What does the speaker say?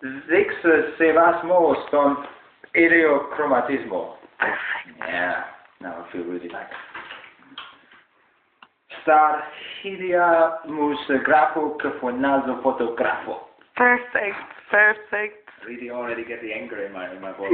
Sechs sevasmo stont eleochromatismo. Yeah, now I feel really like. Star heliamus grafo cafonazo photographo. Perfect. Perfect. Really already get the anger in my in my voice.